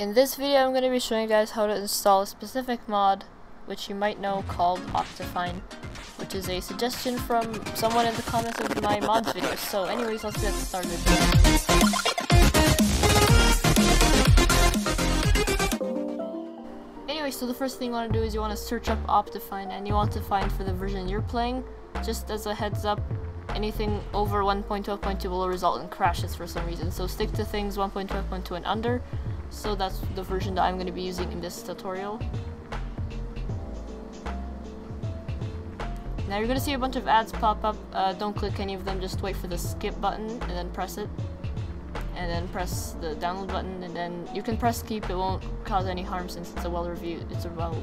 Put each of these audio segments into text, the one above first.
In this video I'm going to be showing you guys how to install a specific mod which you might know called Optifine which is a suggestion from someone in the comments of my mods videos. So anyways, let's get started. Anyway, so the first thing you want to do is you want to search up Optifine and you want to find for the version you're playing. Just as a heads up, anything over 1.12.2 will result in crashes for some reason. So stick to things 1.12.2 and under. So that's the version that I'm going to be using in this tutorial. Now you're going to see a bunch of ads pop up. Uh, don't click any of them, just wait for the skip button and then press it. And then press the download button and then you can press keep, it won't cause any harm since it's a well reviewed, it's a well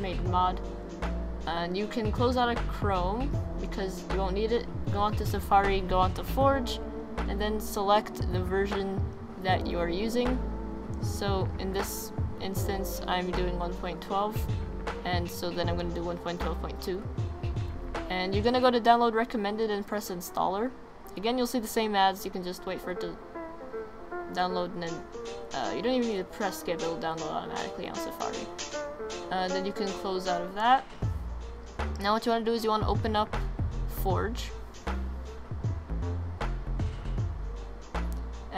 made mod. And you can close out of Chrome because you won't need it. Go onto Safari, go onto Forge, and then select the version that you are using. So in this instance, I'm doing 1.12, and so then I'm going to do 1.12.2. And you're going to go to download recommended and press installer. Again, you'll see the same ads, you can just wait for it to download and then uh, you don't even need to press skip, it'll download automatically on Safari. Uh, then you can close out of that. Now what you want to do is you want to open up Forge.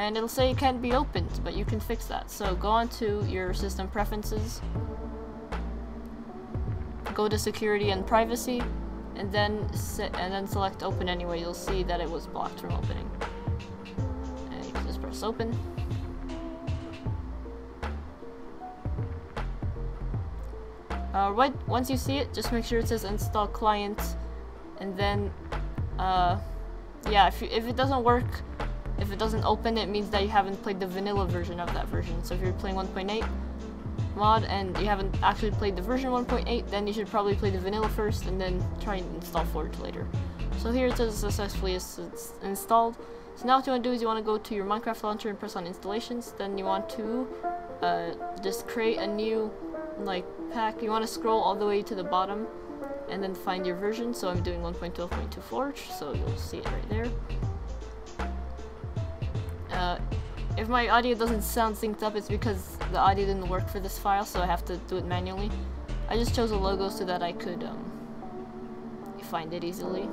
And it'll say it can't be opened, but you can fix that. So go on to your system preferences, go to security and privacy, and then and then select open anyway. You'll see that it was blocked from opening. And you can just press open. Uh, right, once you see it, just make sure it says install client, and then, uh, yeah, if, you, if it doesn't work, if it doesn't open, it means that you haven't played the vanilla version of that version. So if you're playing 1.8 mod and you haven't actually played the version 1.8, then you should probably play the vanilla first and then try and install Forge later. So here it says successfully it's installed. So now what you want to do is you want to go to your Minecraft launcher and press on installations. Then you want to uh, just create a new like pack. You want to scroll all the way to the bottom and then find your version. So I'm doing 1.12.2 Forge, so you'll see it right there. Uh, if my audio doesn't sound synced up, it's because the audio didn't work for this file, so I have to do it manually. I just chose a logo so that I could um, find it easily.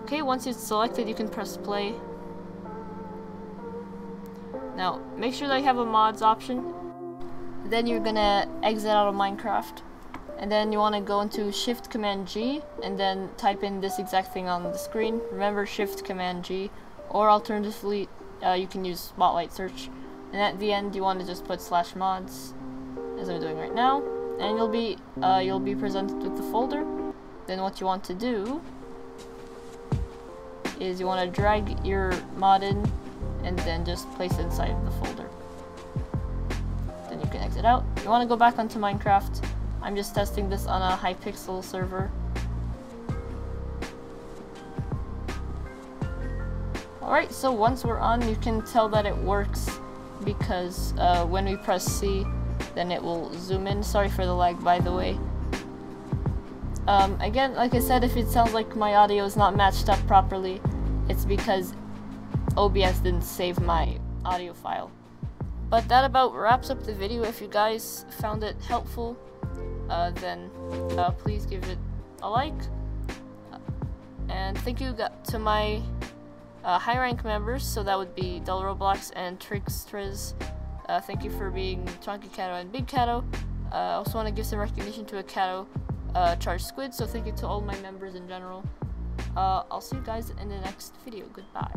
Okay, once it's selected, you can press play. Now, make sure that you have a mods option. Then you're gonna exit out of Minecraft. And then you want to go into Shift Command G and then type in this exact thing on the screen. Remember Shift Command G or alternatively uh, you can use spotlight search. And at the end you want to just put slash mods as I'm doing right now. And you'll be uh, you'll be presented with the folder. Then what you want to do is you want to drag your mod in and then just place it inside the folder. Then you can exit out. You want to go back onto Minecraft. I'm just testing this on a Hypixel server Alright, so once we're on, you can tell that it works because uh, when we press C, then it will zoom in. Sorry for the lag, by the way. Um, again, like I said, if it sounds like my audio is not matched up properly, it's because OBS didn't save my audio file. But that about wraps up the video. If you guys found it helpful, uh, then uh, please give it a like. And thank you to my uh, high rank members, so that would be Del Roblox and Trickstriz. Uh, thank you for being Chunky Catto and Big Catto. Uh, I also want to give some recognition to a Catto uh, Charged Squid, so thank you to all my members in general. Uh, I'll see you guys in the next video. Goodbye.